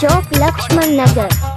Chowk Laxman Nagar.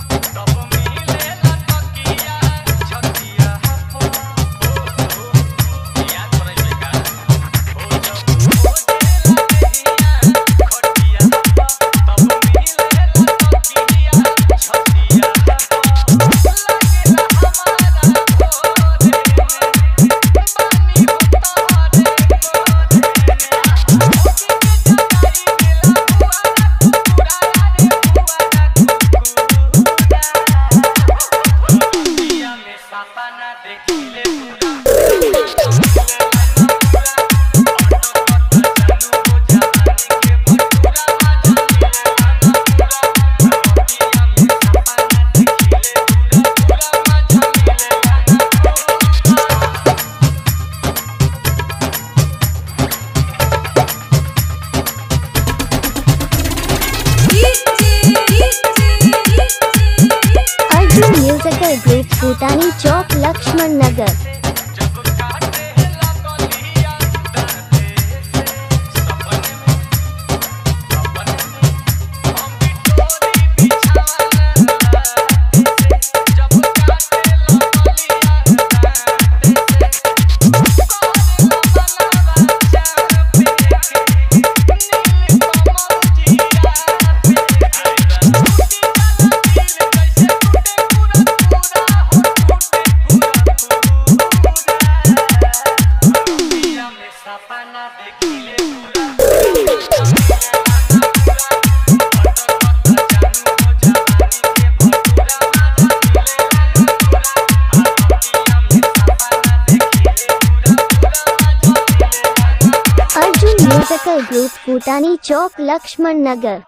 Group Bhutani Chowk Laxman musical group Bhutani Chowk Laxman Nagar